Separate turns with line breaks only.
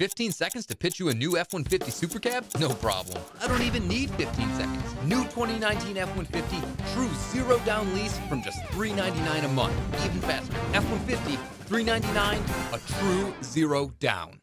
15 seconds to pitch you a new F 150 Super Cab? No problem. I don't even need 15 seconds. New 2019 F 150, true zero down lease from just $399 a month. Even faster. F 150, $399, a true zero down.